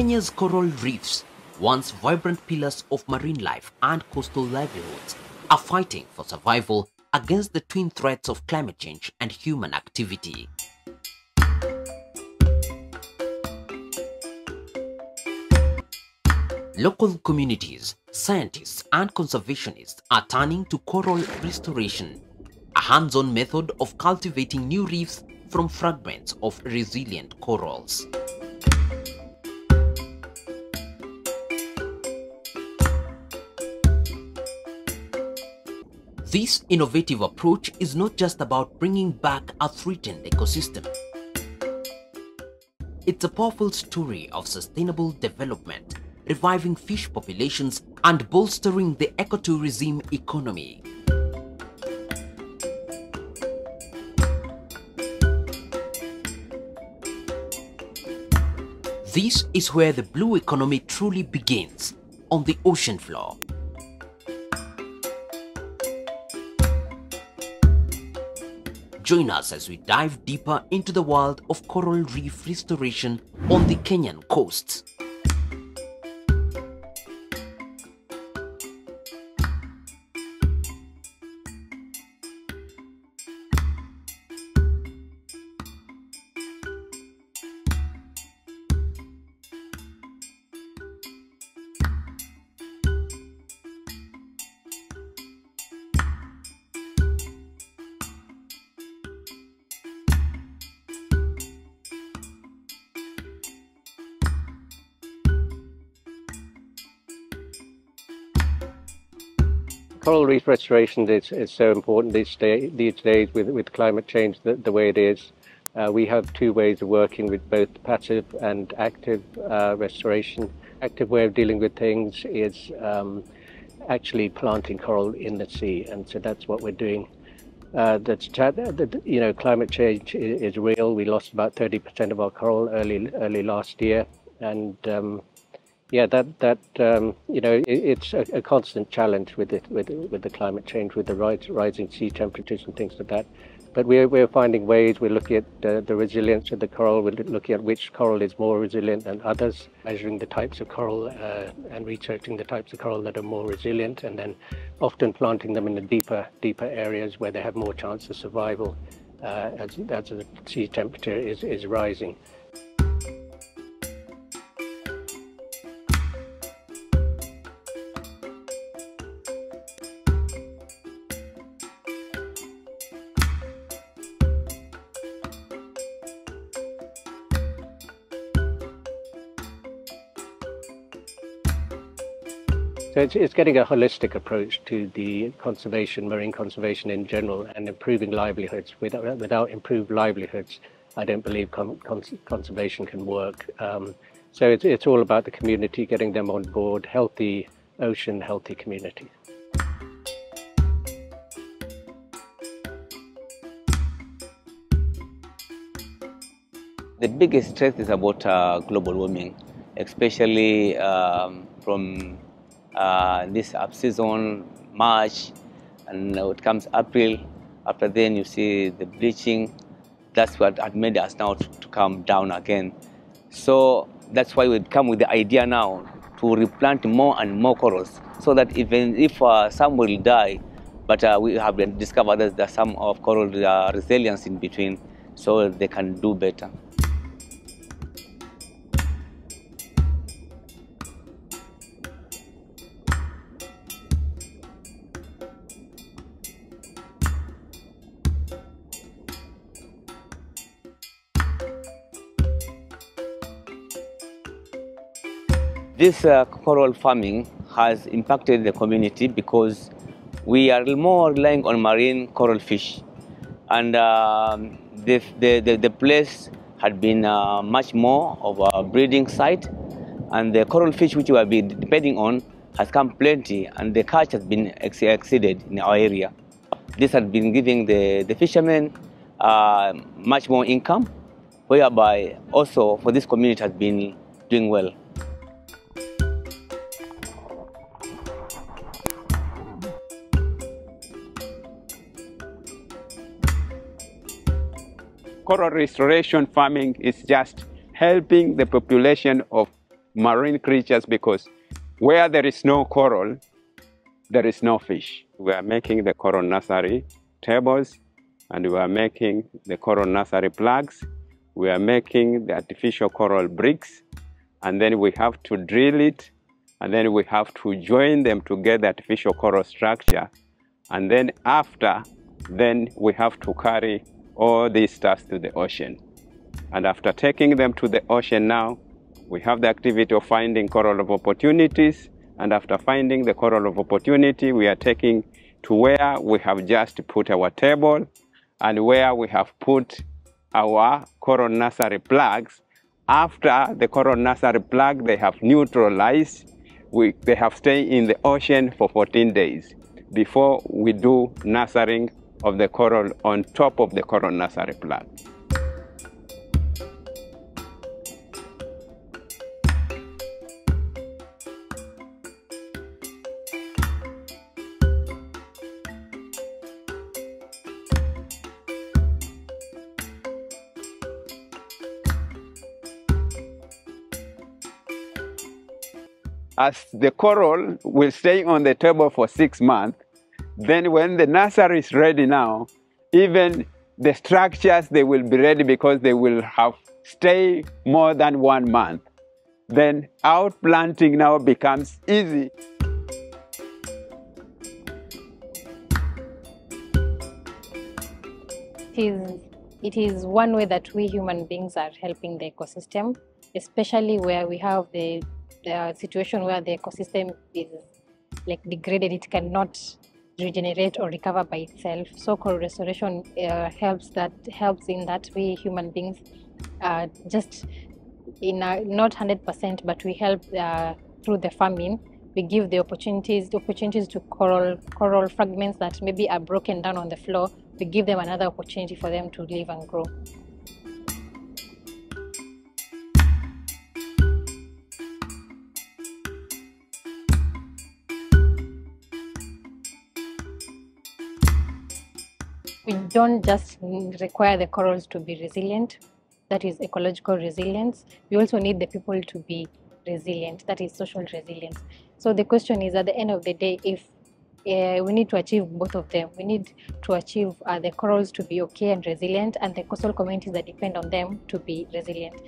Kenya's coral reefs, once vibrant pillars of marine life and coastal livelihoods, are fighting for survival against the twin threats of climate change and human activity. Local communities, scientists and conservationists are turning to coral restoration, a hands-on method of cultivating new reefs from fragments of resilient corals. This innovative approach is not just about bringing back a threatened ecosystem. It's a powerful story of sustainable development, reviving fish populations and bolstering the ecotourism economy. This is where the blue economy truly begins, on the ocean floor. Join us as we dive deeper into the world of coral reef restoration on the Kenyan coasts. Coral reef restoration is, is so important these, day, these days with, with climate change the, the way it is. Uh, we have two ways of working with both passive and active uh, restoration. Active way of dealing with things is um, actually planting coral in the sea, and so that's what we're doing. Uh, that's you know climate change is, is, real. We lost about 30% of our coral early early last year, and um, yeah, that that um, you know it, it's a, a, constant challenge with it with with the climate change, with the rise, rising sea temperatures and things like that. But we're we're finding ways. We're looking at uh, the resilience of the coral. We're looking at which coral is more resilient than others, measuring the types of coral uh, and researching the types of coral that are more resilient, and then often planting them in the deeper deeper areas where they have more chance of survival uh, as as the sea temperature is is rising. So it's, it's getting a holistic approach to the conservation, marine conservation in general, and improving livelihoods. Without, without improved livelihoods, I don't believe conservation can work. Um, so it's, it's all about the community, getting them on board, healthy ocean, healthy community. The biggest threat is about uh, global warming, especially um, from uh, this up season, March, and it comes April. After then, you see the bleaching. That's what had made us now to, come down again. So that's why we come with the idea now to replant more and more corals, so that even if uh, some will die, but uh, we have discovered that there's some of coral uh, resilience in between, so they can do better. This uh, coral farming has impacted the community because we are more relying on marine coral fish. And uh, the, the, the, place had been uh, much more of a breeding site. And the coral fish which we have been depending on has come plenty and the catch has been ex exceeded in our area. This has been giving the, the fishermen uh, much more income, whereby also for this community has been doing well. Coral restoration farming is just helping the population of marine creatures because where there is no coral, there is no fish. We are making the coral nursery tables and we are making the coral nursery plugs. We are making the artificial coral bricks and then we have to drill it and then we have to join them to get the artificial coral structure. And then after, then we have to carry all these stars to the ocean. And after taking them to the ocean now, we have the activity of finding coral of opportunities. And after finding the coral of opportunity, we are taking to where we have just put our table and where we have put our coral nursery plugs. After the coral nursery plug, they have neutralized. We, they have stayed in the ocean for 14 days before we do nurturing of the coral on top of the coral nursery plant. as the coral will stay on the table for six months, then when the nursery is ready now, even the structures, they will be ready because they will have stay more than one month. Then outplanting now becomes easy. It is, it is one way that we human beings are helping the ecosystem, especially where we have the the situation where the ecosystem is like degraded, it cannot regenerate or recover by itself. So-called restoration uh, helps that helps in that way human beings uh, just in a, not hundred percent, but we help uh, through the farming. We give the opportunities the opportunities to coral coral fragments that maybe are broken down on the floor. We give them another opportunity for them to live and grow. We don't just require the corals to be resilient, that is ecological resilience. We also need the people to be resilient, that is social resilience. So the question is at the end of the day, if uh, we need to achieve both of them. We need to achieve uh, the corals to be okay and resilient, and the coastal communities that depend on them to be resilient.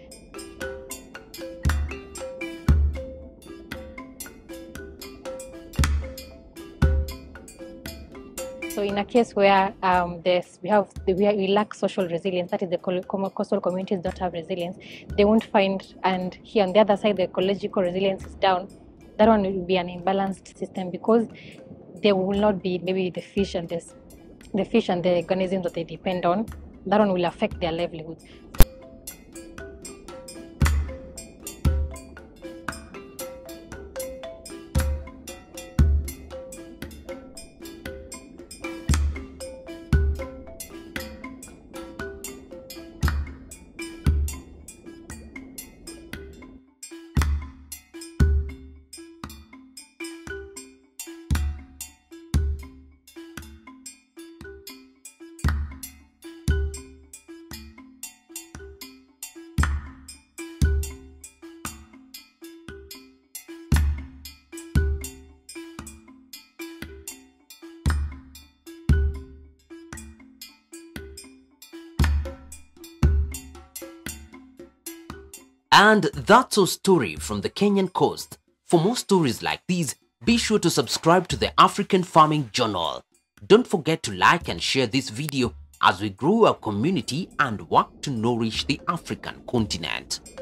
So in a case where um, we have we, we lack social resilience, that is the coastal communities don't have resilience, they won't find. And here on the other side, the ecological resilience is down. That one will be an imbalanced system because there will not be maybe the fish and this, the fish and the organisms that they depend on. That one will affect their livelihoods. And that's our story from the Kenyan coast. For more stories like these, be sure to subscribe to the African Farming Journal. Don't forget to like and share this video as we grow our community and work to nourish the African continent.